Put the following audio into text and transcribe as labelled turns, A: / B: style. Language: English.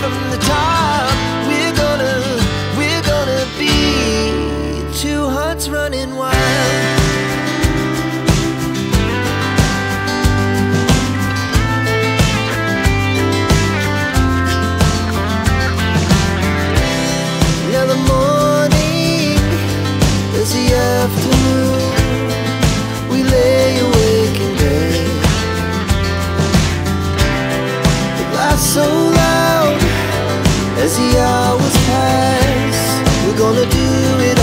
A: from the top, we're gonna, we're gonna be two hearts running wild. As the hours pass. We're gonna do